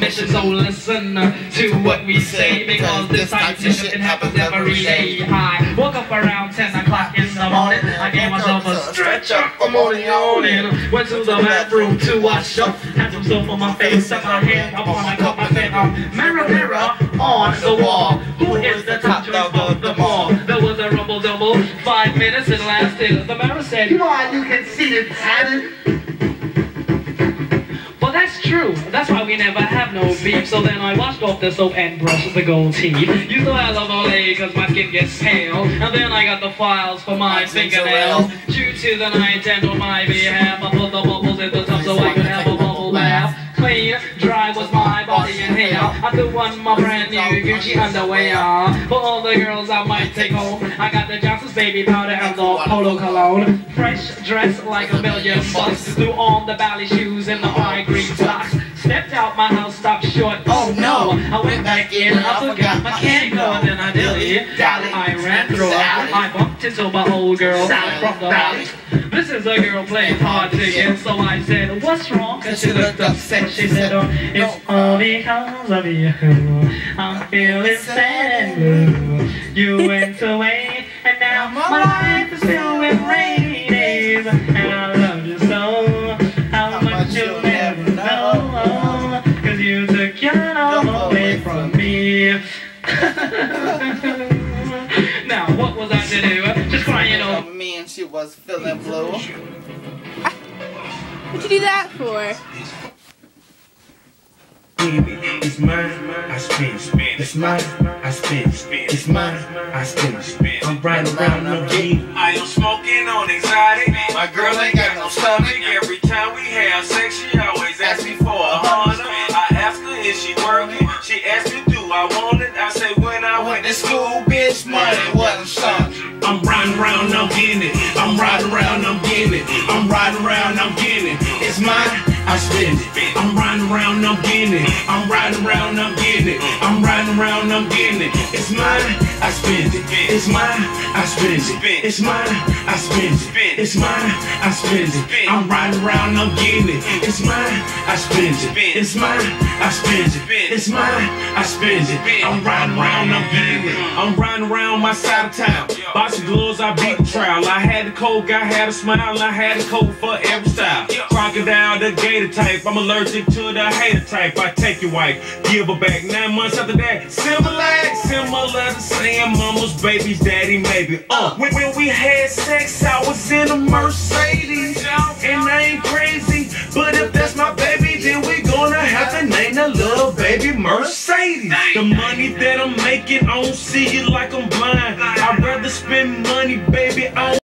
mission, so listen to what we say because this type of shit happens every day. I woke up around 10 o'clock in the morning. I gave myself a stretch up for morning yawning. Went to the bathroom to wash up. Had some soap on my face, set my head up on a cup. I said, um, mirror, mirror on the wall. Who is the top of the mall? There was a rumble double. Five minutes it lasted. The mirror said, Come on, you can see the pattern. That's true. That's why we never have no beef. So then I washed off the soap and brushed the gold teeth. You to I love Olay cause my skin gets pale. And then I got the files for my fingernails. Due to the night and on my behalf, I put the bubbles in the tub so I could have a bubble bath. Clean, dry was my body and hair. I threw on my brand new Gucci underwear. For all the girls I might take home, I got the Johnson's baby powder and the polo cologne. Fresh dress like a million bucks. Threw on the ballet shoes and the high green socks. Stepped out my house, stopped short. Oh no! I went back in, I forgot my candy gun, and I dilly. I ran through her. I bumped into my old girl from the. This is a girl playing hard to get, so I said, What's wrong? Cause she looked upset. She said, oh, It's all because of you. I'm feeling sad and blue. You went away, and now my now, what was I to do? Just crying over. Me and she was feeling blue. Ah, what'd you do that for? It's mine, I spend. It's mine, I spend. It's mine, I spend. I'm riding around no gate. I am smoking on anxiety. My girl ain't got no stomach. Every time we have sex, she when I went to school, bitch, money wasn't something. I'm riding around, I'm getting it. I'm riding around, I'm getting it. I'm riding around, I'm getting it. It's mine, I spend it. I'm riding around, I'm getting it. I'm riding around, I'm getting it. I'm riding around, I'm getting it. It's mine, I spend it. It's mine, I spend it. It's mine, I spend it. It's mine, I spend it. I'm riding around, I'm getting it. It's mine, I spend it. It's mine, I spend it. It's mine, I spend it. I'm riding around, I'm getting it. I'm riding around my side of town. Boxing gloves, I beat the trial. I had the coke, I had a smile, I had a coat for every style. Crocodile, the gator type. I'm allergic to the hater type. I take your wife, give her back. Nine months after that, similar, similar to saying mama's baby's daddy, maybe. Uh, when, when we had sex, I was in a Mercedes. And I ain't crazy, but if that's my baby, then we gonna have to name the little baby Mercedes. The money that I'm making, I don't see it like I'm blind. I'd rather spend money, baby.